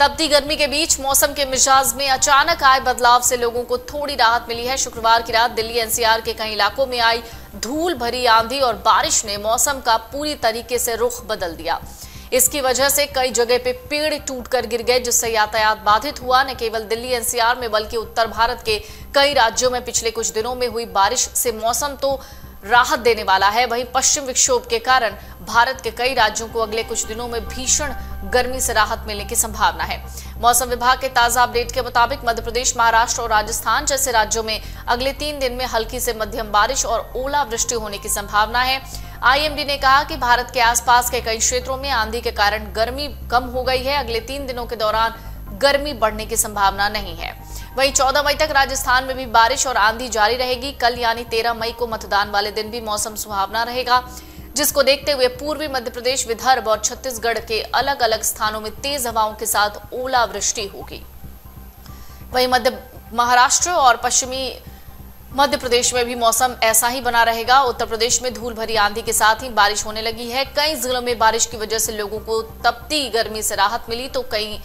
तपती गर्मी के बीच मौसम के मिजाज में अचानक आए बदलाव से लोगों को थोड़ी राहत मिली है। शुक्रवार की रात दिल्ली एनसीआर के कई इलाकों में आई धूल भरी आंधी और बारिश ने मौसम का पूरी तरीके से रुख बदल दिया। इसकी वजह से कई जगह पे पेड़ टूटकर गिर गए, जिससे यातायात बाधित हुआ। न केवल दिल्ली एनसीआर में, बल्कि उत्तर भारत के कई राज्यों में पिछले कुछ दिनों में हुई बारिश से मौसम तो राहत देने वाला है। वहीं पश्चिम विक्षोभ के कारण भारत के कई राज्यों को अगले कुछ दिनों में भीषण गर्मी से राहत मिलने की संभावना है। मौसम विभाग के ताज़ा अपडेट के मुताबिक मध्य प्रदेश महाराष्ट्र और राजस्थान जैसे राज्यों में अगले तीन दिन में हल्की से मध्यम बारिश और ओलावृष्टि होने की संभावना है। आईएमडी ने कहा कि भारत के आसपास के कई क्षेत्रों में आंधी के कारण गर्मी कम हो गई है। अगले तीन दिनों के दौरान गर्मी बढ़ने की संभावना नहीं है। वहीं 14 मई तक राजस्थान में भी बारिश और आंधी जारी रहेगी। कल यानी 13 मई को मतदान वाले दिन भी मौसम सुहावना रहेगा। जिसको देखते हुए पूर्वी मध्य प्रदेश, विदर्भ और छत्तीसगढ़ के अलग अलग स्थानों में तेज हवाओं के साथ ओलावृष्टि होगी। वहीं मध्य, महाराष्ट्र और पश्चिमी मध्य प्रदेश में भी मौसम ऐसा ही बना रहेगा। उत्तर प्रदेश में धूल भरी आंधी के साथ ही बारिश होने लगी है। कई जिलों में बारिश की वजह से लोगों को तपती गर्मी से राहत मिली तो कई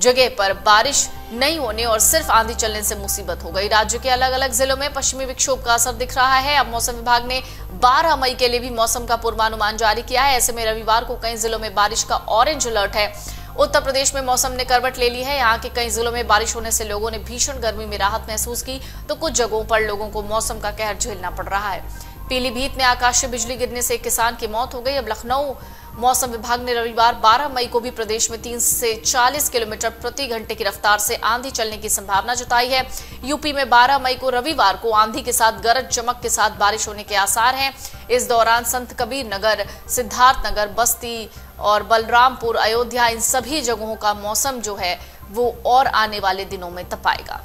जगह पर बारिश नहीं होने और सिर्फ़ आंधी चलने से मुसीबत हो गई। राज्य के अलग अलग जिलों में पश्चिमी विक्षोभ का असर दिख रहा है। अब मौसम विभाग ने 12 मई के लिए भी मौसम का पूर्वानुमान जारी किया है। ऐसे में रविवार को कई जिलों में बारिश का ऑरेंज अलर्ट है। उत्तर प्रदेश में मौसम ने करवट ले ली है। यहाँ के कई जिलों में बारिश होने से लोगों ने भीषण गर्मी में राहत महसूस की तो कुछ जगहों पर लोगों को मौसम का कहर झेलना पड़ रहा है। पीलीभीत में आकाशीय बिजली गिरने से एक किसान की मौत हो गई। अब लखनऊ मौसम विभाग ने रविवार 12 मई को भी प्रदेश में 3 से 40 किलोमीटर प्रति घंटे की रफ्तार से आंधी चलने की संभावना जताई है। यूपी में 12 मई को रविवार को आंधी के साथ गरज चमक के साथ बारिश होने के आसार हैं। इस दौरान संत कबीर नगर, सिद्धार्थ नगर, बस्ती और बलरामपुर, अयोध्या, इन सभी जगहों का मौसम जो है, वो और आने वाले दिनों में तपाएगा।